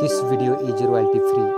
This video is royalty free.